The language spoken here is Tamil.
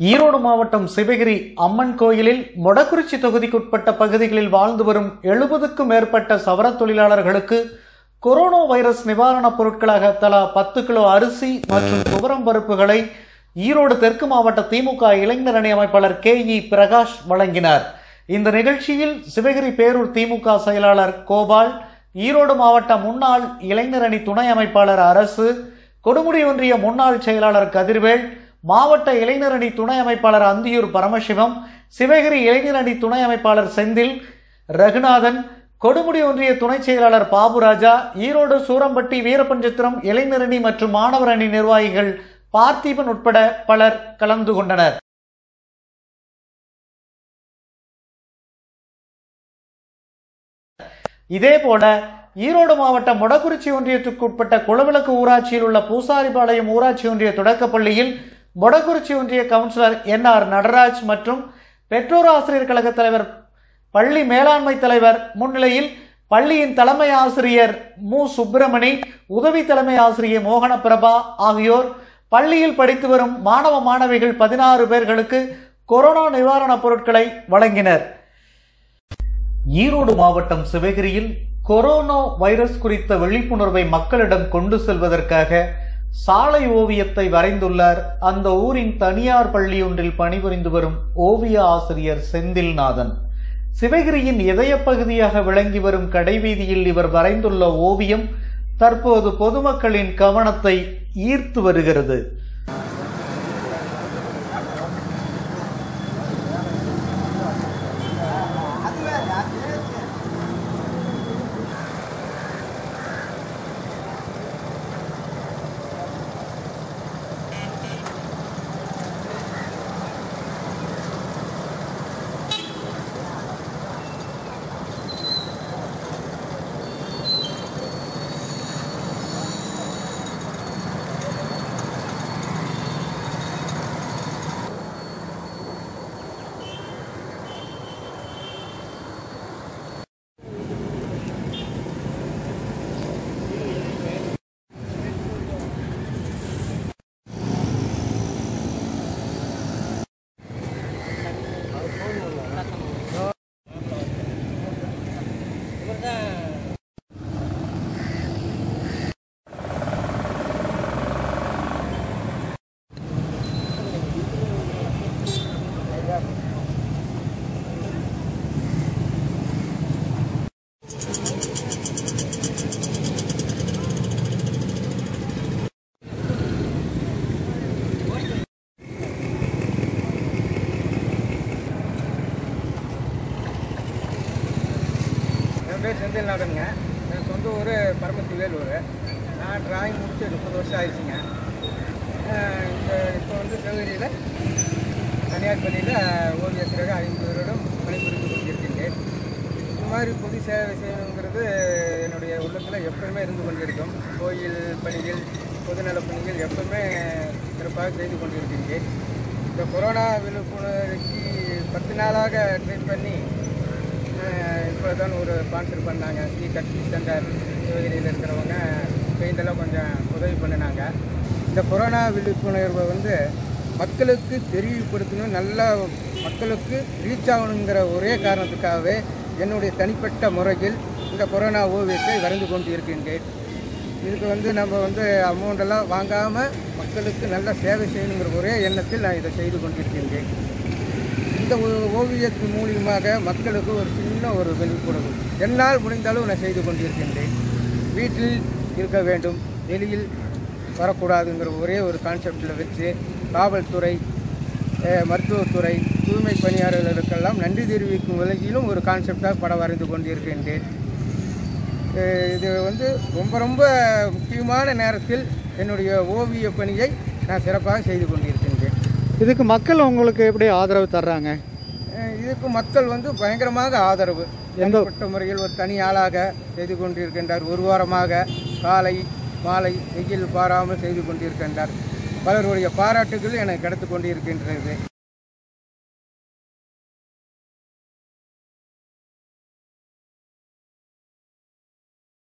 ஈரோடு மாவட்டம் சிவகிரி அம்மன் கோயிலில் மொடக்குறிச்சி தொகுதிக்குட்பட்ட பகுதிகளில் வாழ்ந்து வரும் எழுபதுக்கும் மேற்பட்ட சவர தொழிலாளர்களுக்கு கொரோனா வைரஸ் நிவாரணப் பொருட்களாக தலா பத்து கிலோ அரிசி மற்றும் துவரம் பருப்புகளை ஈரோடு தெற்கு மாவட்ட திமுக இளைஞர் அணி அமைப்பாளர் கே இ பிரகாஷ் வழங்கினார். இந்த நிகழ்ச்சியில் சிவகிரி பேரூர் திமுக செயலாளர் கோபால் ஈரோடு மாவட்ட முன்னாள் இளைஞர் அணி துணை அமைப்பாளர் அரசு கொடுமுடி ஒன்றிய முன்னாள் செயலாளர் கதிர்வேல் மாவட்ட இளைஞர் அணி துணை அமைப்பாளர் அந்தியூர் பரமசிவம் சிவகிரி இளைஞர் அணி துணை அமைப்பாளர் செந்தில் ரகுநாதன் கொடுமுடி ஒன்றிய துணை செயலாளர் பாபுராஜா ஈரோடு சூரம்பட்டி வீரபஞ்சத்திரம் இளைஞர் அணி மற்றும் மாணவர் அணி நிர்வாகிகள் பார்த்திபன் உட்பட பலர் கலந்து கொண்டனர். இதேபோல ஈரோடு மாவட்டம் மொடக்குறிச்சி ஒன்றியத்துக்கு உட்பட்ட குளவிளக்கு ஊராட்சியில் உள்ள பூசாரிபாளையம் ஊராட்சி ஒன்றிய தொடக்கப்பள்ளியில் மொடக்குறிச்சி ஒன்றிய கவுன்சிலர் என் ஆர் நடராஜ் மற்றும் பெற்றோர் ஆசிரியர் கழக தலைவர் பள்ளி மேலாண்மை தலைவர் முன்னிலையில் பள்ளியின் தலைமை ஆசிரியர் மு. சுப்பிரமணி உதவி தலைமை ஆசிரியர் மோகன பிரபா ஆகியோர் பள்ளியில் படித்து வரும் மாணவ மாணவிகள் பதினாறு பேர்களுக்கு கொரோனா நிவாரணப் பொருட்களை வழங்கினர். ஈரோடு மாவட்டம் சிவகிரியில் கொரோனா வைரஸ் குறித்த விழிப்புணர்வை மக்களிடம் கொண்டு செல்வதற்காக சாலை ஓவியத்தை வரைந்துள்ளார். அந்த ஊரின் தனியார் பள்ளியொன்றில் பணிபுரிந்து வரும் ஓவிய ஆசிரியர் செந்தில்நாதன். சிவகிரியின் இதய பகுதியாக விளங்கி வரும் கடைவீதியில் இவர் வரைந்துள்ள ஓவியம் தற்போது பொதுமக்களின் கவனத்தை ஈர்த்து வருகிறது. என் பேர் என் சொந்த ஊர் பரமத்தி வேலூர். நான் டிராயிங் முடிச்சு முப்பது வருஷம் ஆயிடுச்சுங்க. இந்த இப்போ வந்து சிவகிரியில் தனியார் பள்ளியில் ஓவியத்திற்கு ஐந்து வருடம் பணிபுரிந்து கொண்டிருக்கின்றேன். இந்த மாதிரி பொது சேவை செய்யணுங்கிறது என்னுடைய உள்ளத்தில் எப்பவுமே இருந்து கொண்டிருக்கும். கோயில் பணிகள் பொதுநலப் பணிகள் எப்பவுமே சிறப்பாக செய்து கொண்டிருக்கின்றேன். இந்த கொரோனா விழிப்புணர்வுக்கு பத்து நாளாக ட்ரை பண்ணி இப்போ தான் ஒரு ஸ்பான்சர் பண்ணாங்க. ஈ கட்சி சென்டர் சிவகிரியில் இருக்கிறவங்க இதெல்லாம் கொஞ்சம் உதவி பண்ணினாங்க. இந்த கொரோனா விழிப்புணர்வை வந்து மக்களுக்கு தெரியப்படுத்தணும் நல்லா மக்களுக்கு ரீச் ஆகணுங்கிற ஒரே காரணத்துக்காகவே என்னுடைய தனிப்பட்ட முறையில் இந்த கொரோனா ஓவியத்தை வரைந்து கொண்டு இருக்கின்றேன் இதுக்கு வந்து நம்ம வந்து அமௌண்டெல்லாம் வாங்காமல் மக்களுக்கு நல்ல சேவை செய்யணுங்கிற ஒரே எண்ணத்தில் நான் இதை செய்து கொண்டிருக்கின்றேன். இந்த ஓவியத்தின் மூலியமாக மக்களுக்கு ஒரு சின்ன ஒரு விழிப்புணர்வு என்னால் முடிந்தாலும் நான் செய்து கொண்டிருக்கின்றேன். வீட்டில் இருக்க வேண்டும். வெளியில் வரக்கூடாதுங்கிற ஒரே ஒரு கான்செப்டில் வச்சு காவல்துறை மருத்துவத்துறை தூய்மை பணியாளர்களுக்கெல்லாம் நன்றி தெரிவிக்கும் விலகிலும் ஒரு கான்செப்டாக படம் வரைந்து கொண்டிருக்கின்றேன். இது வந்து ரொம்ப ரொம்ப முக்கியமான நேரத்தில் என்னுடைய ஓவிய பணியை நான் சிறப்பாக செய்து கொண்டிருக்கேன் இதுக்கு மக்கள் உங்களுக்கு எப்படி ஆதரவு தர்றாங்க? இதுக்கு மக்கள் வந்து பயங்கரமாக ஆதரவு. தனிப்பட்ட முறையில் ஒரு தனி ஆளாக செய்து கொண்டிருக்கின்றார். ஒரு வாரமாக காலை மாலை வெயில் பாராமல் செய்து கொண்டிருக்கின்றார். பலருடைய பாராட்டுகள் எனக்கு கிடைத்து கொண்டிருக்கின்றது.